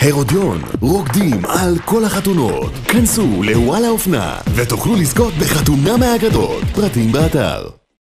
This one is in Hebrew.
הרודיון, רוקדים על כל החתונות. כנסו לוואלה אופנה ותוכלו לזכות בחתונה מהאגדות. פרטים באתר